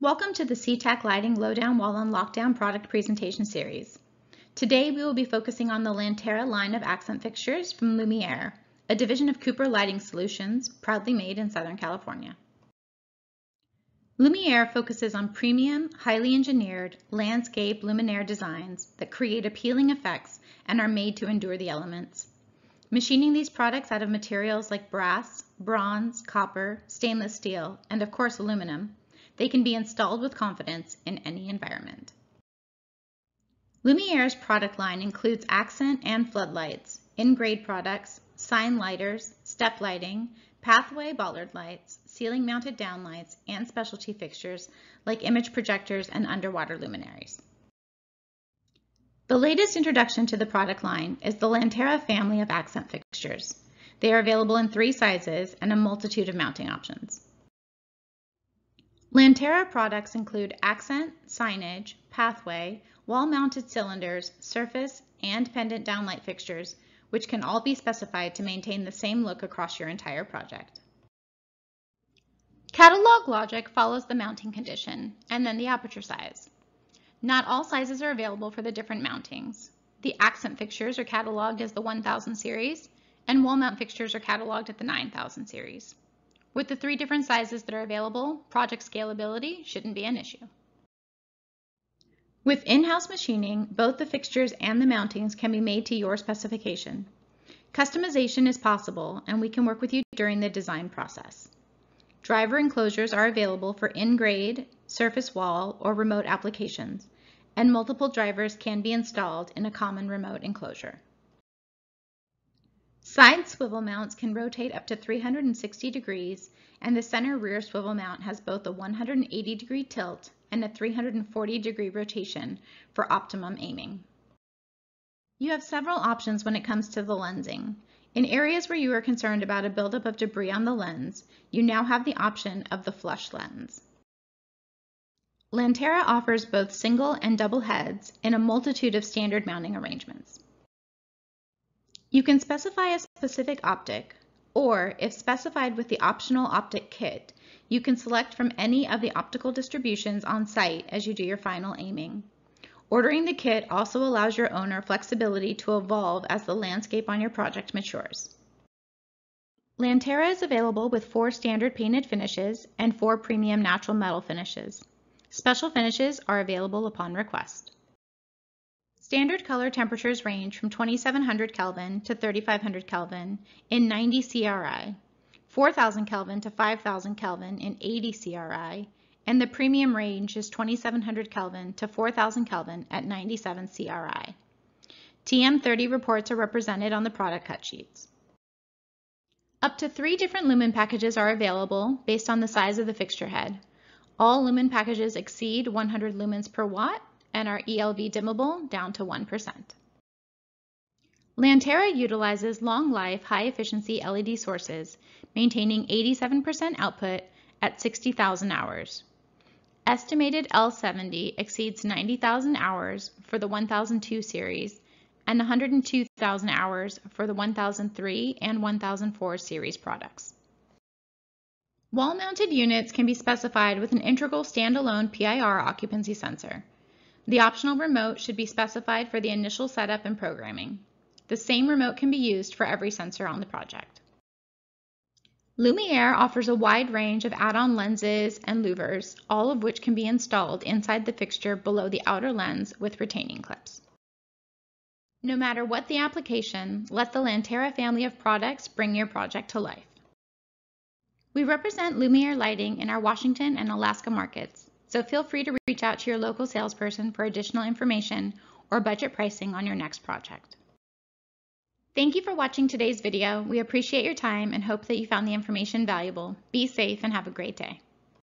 Welcome to the SeaTac Lighting Lowdown While on Lockdown product presentation series. Today we will be focusing on the Lanterra line of accent fixtures from Lumiere, a division of Cooper Lighting Solutions, proudly made in Southern California. Lumiere focuses on premium, highly engineered, landscape luminaire designs that create appealing effects and are made to endure the elements. Machining these products out of materials like brass, bronze, copper, stainless steel, and of course aluminum, they can be installed with confidence in any environment. Lumiere's product line includes accent and floodlights, in-grade products, sign lighters, step lighting, pathway bollard lights, ceiling mounted downlights, and specialty fixtures like image projectors and underwater luminaries. The latest introduction to the product line is the Lanterra family of accent fixtures. They are available in three sizes and a multitude of mounting options. Lanterra products include accent, signage, pathway, wall-mounted cylinders, surface, and pendant downlight fixtures, which can all be specified to maintain the same look across your entire project. Catalog logic follows the mounting condition and then the aperture size. Not all sizes are available for the different mountings. The accent fixtures are cataloged as the 1000 series, and wall mount fixtures are cataloged at the 9000 series. With the three different sizes that are available, project scalability shouldn't be an issue. With in-house machining, both the fixtures and the mountings can be made to your specification. Customization is possible, and we can work with you during the design process. Driver enclosures are available for in-grade, surface wall, or remote applications, and multiple drivers can be installed in a common remote enclosure. Side swivel mounts can rotate up to 360 degrees, and the center rear swivel mount has both a 180 degree tilt and a 340 degree rotation for optimum aiming. You have several options when it comes to the lensing. In areas where you are concerned about a buildup of debris on the lens, you now have the option of the flush lens. Lanterra offers both single and double heads in a multitude of standard mounting arrangements. You can specify a specific optic, or if specified with the optional optic kit, you can select from any of the optical distributions on site as you do your final aiming. Ordering the kit also allows your owner flexibility to evolve as the landscape on your project matures. Lanterra is available with four standard painted finishes and four premium natural metal finishes. Special finishes are available upon request. Standard color temperatures range from 2700 Kelvin to 3500 Kelvin in 90 CRI, 4000 Kelvin to 5000 Kelvin in 80 CRI, and the premium range is 2700 Kelvin to 4000 Kelvin at 97 CRI. TM30 reports are represented on the product cut sheets. Up to three different lumen packages are available based on the size of the fixture head. All lumen packages exceed 100 lumens per watt and are ELV dimmable down to 1%. Lanterra utilizes long-life, high-efficiency LED sources, maintaining 87% output at 60,000 hours. Estimated L70 exceeds 90,000 hours for the 1002 series and 102,000 hours for the 1003 and 1004 series products. Wall-mounted units can be specified with an integral standalone PIR occupancy sensor. The optional remote should be specified for the initial setup and programming. The same remote can be used for every sensor on the project. Lumiere offers a wide range of add-on lenses and louvers, all of which can be installed inside the fixture below the outer lens with retaining clips. No matter what the application, let the Lanterra family of products bring your project to life. We represent Lumiere Lighting in our Washington and Alaska markets so feel free to reach out to your local salesperson for additional information or budget pricing on your next project. Thank you for watching today's video. We appreciate your time and hope that you found the information valuable. Be safe and have a great day.